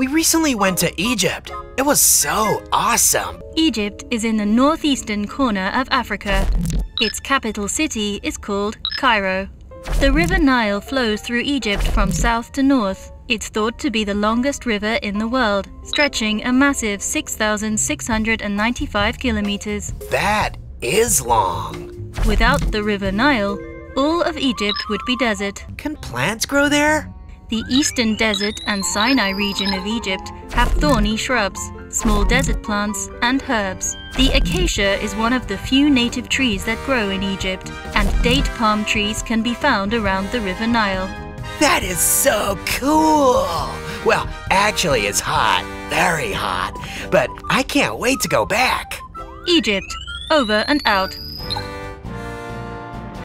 We recently went to Egypt. It was so awesome. Egypt is in the northeastern corner of Africa. Its capital city is called Cairo. The River Nile flows through Egypt from south to north. It's thought to be the longest river in the world, stretching a massive 6,695 kilometers. That is long. Without the River Nile, all of Egypt would be desert. Can plants grow there? The eastern desert and Sinai region of Egypt have thorny shrubs, small desert plants, and herbs. The acacia is one of the few native trees that grow in Egypt, and date palm trees can be found around the River Nile. That is so cool. Well, actually, it's hot, very hot, but I can't wait to go back. Egypt, over and out.